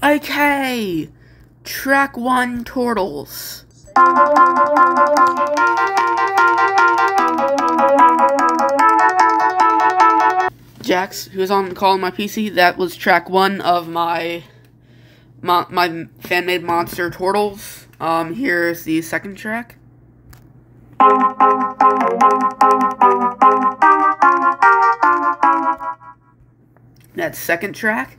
Okay, track one, Turtles. Jax, who was on the call on my PC, that was track one of my my, my fan-made monster Turtles. Um, here's the second track. That second track.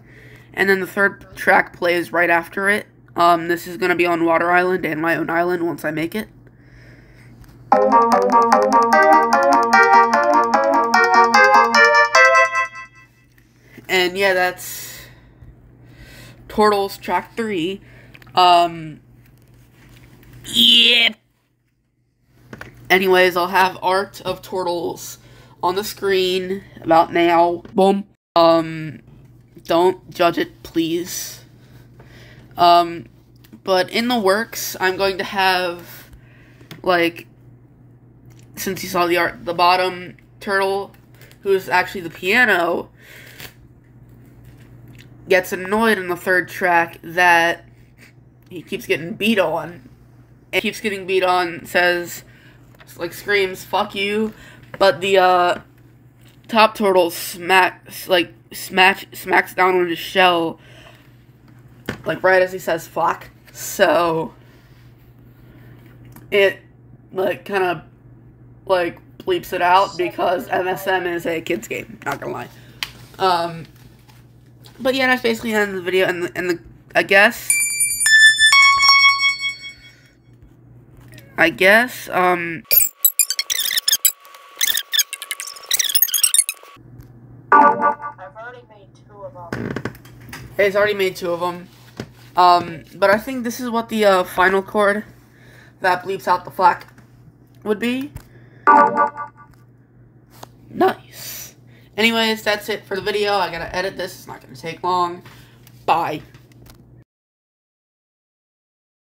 And then the third track plays right after it. Um, this is going to be on Water Island and my own island once I make it. And yeah, that's Turtles track 3. Um, yeah. Anyways, I'll have art of Turtles on the screen about now. Boom. Um, don't judge it, please. Um, but in the works, I'm going to have, like, since you saw the art, the bottom turtle, who's actually the piano, gets annoyed in the third track that he keeps getting beat on. And keeps getting beat on, says, like, screams, fuck you. But the, uh, top turtle smacks, like, smash, smacks down on his shell, like, right as he says fuck. So, it, like, kind of, like, bleeps it out because MSM is a kid's game, not gonna lie. Um, but yeah, that's basically the end of the video, and the, and the, I guess, I guess, um, He's already made two of them. Um, but I think this is what the uh, final chord that bleeps out the flak would be. Nice. Anyways, that's it for the video. I gotta edit this. It's not gonna take long. Bye.